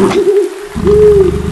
Woo!